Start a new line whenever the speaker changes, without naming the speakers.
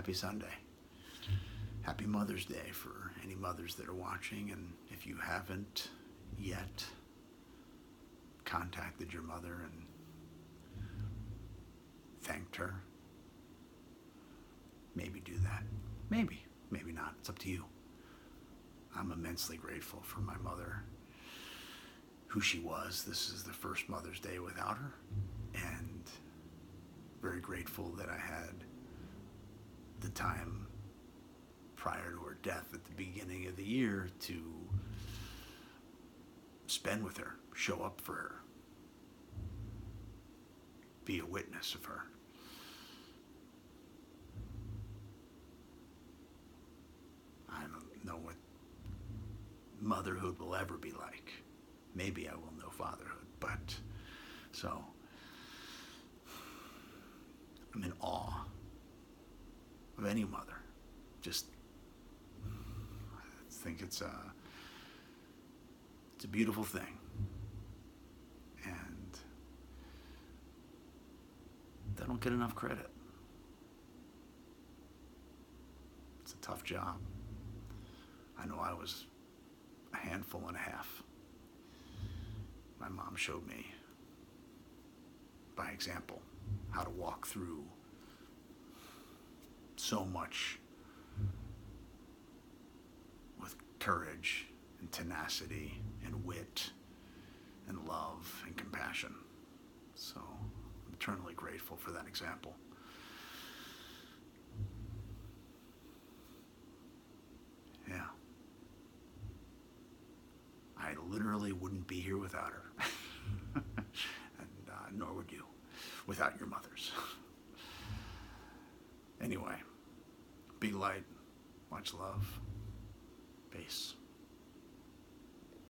happy Sunday. Happy Mother's Day for any mothers that are watching. And if you haven't yet contacted your mother and thanked her, maybe do that. Maybe, maybe not. It's up to you. I'm immensely grateful for my mother, who she was. This is the first Mother's Day without her, and very grateful that I had the time prior to her death at the beginning of the year to spend with her, show up for her, be a witness of her. I don't know what motherhood will ever be like. Maybe I will know fatherhood, but so I'm in awe of any mother. Just I think it's a it's a beautiful thing. And they don't get enough credit. It's a tough job. I know I was a handful and a half. My mom showed me by example how to walk through so much with courage and tenacity and wit and love and compassion. So I'm eternally grateful for that example. Yeah. I literally wouldn't be here without her. and uh, nor would you without your mothers. anyway, be light, much love, peace.